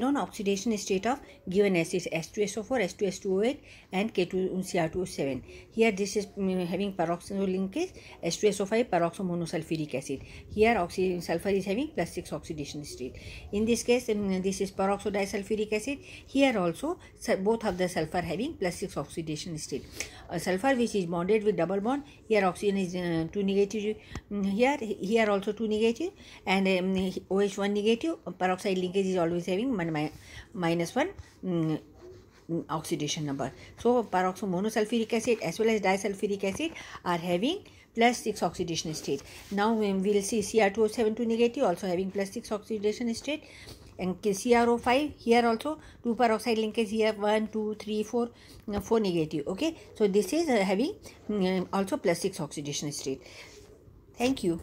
known oxidation state of given S is h 2 so 4s 2s 20 8 and K2CR2O7. Here this is having peroxide linkage s 2 so 5 peroxomonosulfuric acid. Here oxygen sulfur is having plus 6 oxidation state. In this case this is peroxodisulfuric acid. Here also both of the sulfur having plus 6 oxidation state. A sulfur which is bonded with double bond. Here oxygen is uh, 2 negative. Mm, here here also 2 negative and um, OH1 negative. Peroxide linkage is always having and minus 1 mm, mm, oxidation number. So peroxo monosulfuric acid as well as disulfuric acid are having +6 oxidation state. Now we will see Cr2O72 negative also having +6 oxidation state, and CrO5 here also 2 peroxide linkage here 1, 2, 3, 4 uh, negative. Okay, so this is uh, having mm, also +6 oxidation state. Thank you.